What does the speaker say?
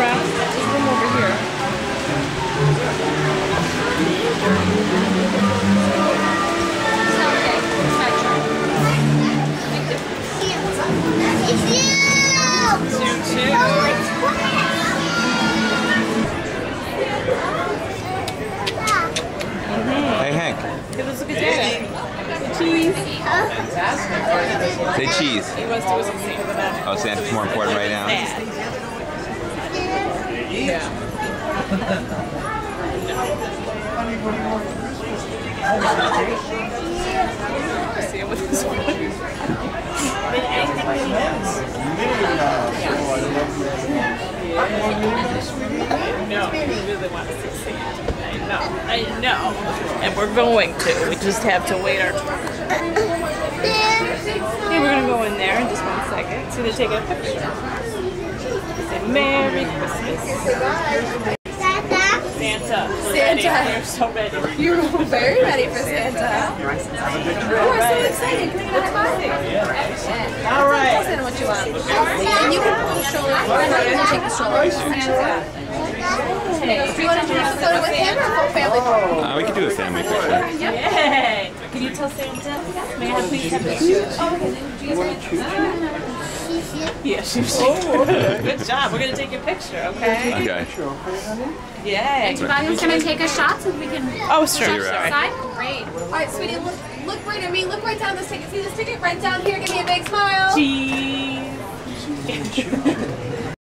around. There's room over here. It's you! Hey Hank. Give us a good day. Cheese. Say cheese. Oh, Santa's more important right now. Yeah. No, to I know, I know. And we're going to. We just have to wait our turn. Okay, we're gonna go in there in just one second. It's gonna take a picture. Say Merry Christmas. Santa. Santa. We're so ready. You're very ready for Santa. We're Oh. I'm so excited. Can we get a bite? All right. Santa, what you want? And you can pull the stroller. I'm going to take the stroller. Santa. Do you want to do a photo with him or full family photo? Uh, we could do a family picture. Yay! Can you tell Santa? May I please have the shoes? Oh, okay. Do you guys want to Yeah, shoes. Oh, good job. We're gonna take your picture, okay? Okay. Yay! Can I take a shot so we can Oh, sure. Figure out. Sorry. side? Great. All right, sweetie, look, look right at me. Look right down this ticket. See this ticket right down here? Give me a big smile. Cheese.